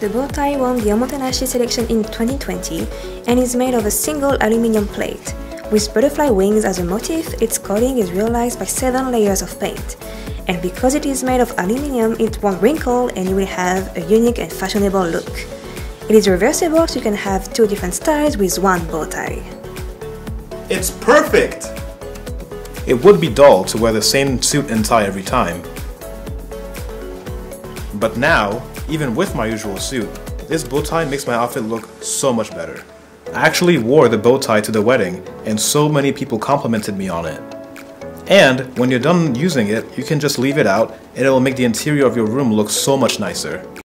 The bow tie won the Omotenashi selection in 2020 and is made of a single aluminum plate. With butterfly wings as a motif, its coating is realized by 7 layers of paint. And because it is made of aluminum, it won't wrinkle and you will have a unique and fashionable look. It is reversible so you can have two different styles with one bow tie. It's perfect! It would be dull to wear the same suit and tie every time. But now, even with my usual suit, this bow tie makes my outfit look so much better. I actually wore the bow tie to the wedding, and so many people complimented me on it. And when you're done using it, you can just leave it out and it will make the interior of your room look so much nicer.